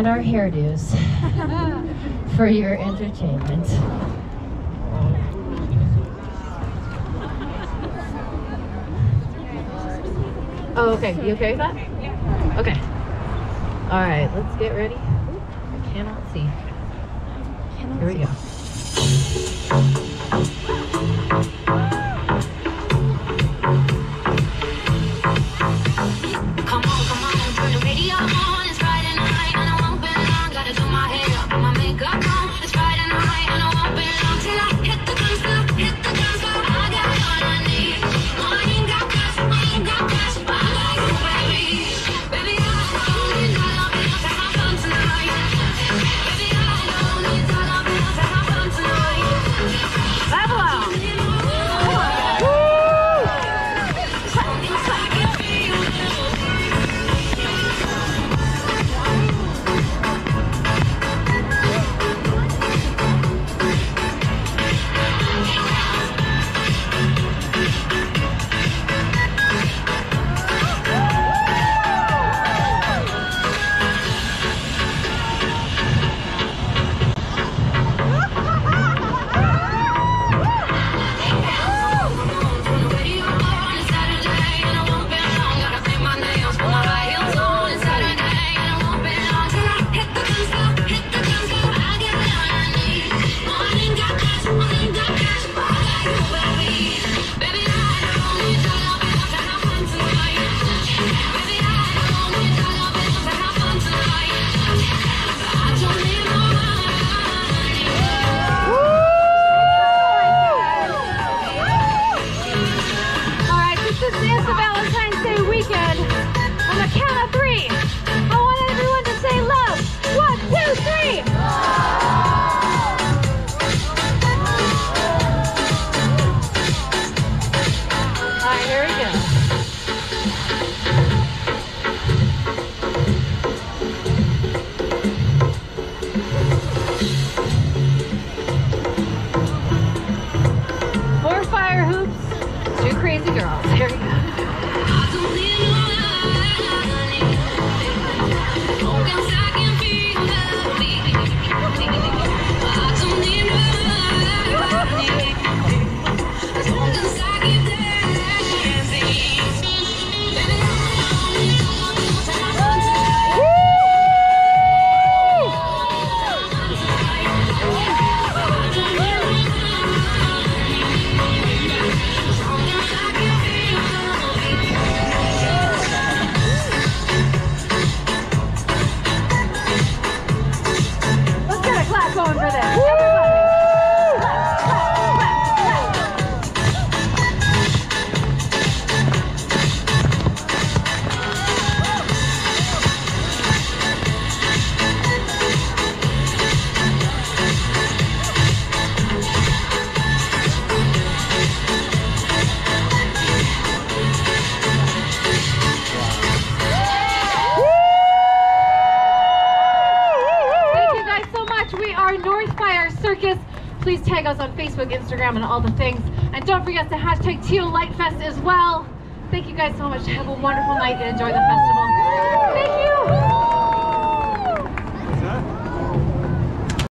and our hairdos for your entertainment. Oh, okay. You okay with that? Okay. All right, let's get ready. I cannot see. Here we go. This is the Valentine's Day weekend, on the count of three, I want everyone to say love. One, two, three. All right, here we go. Crazy girls. Here we go. Circus. Please tag us on Facebook, Instagram, and all the things. And don't forget to hashtag The Light Fest as well. Thank you guys so much. Have a wonderful night and enjoy the festival. Thank you.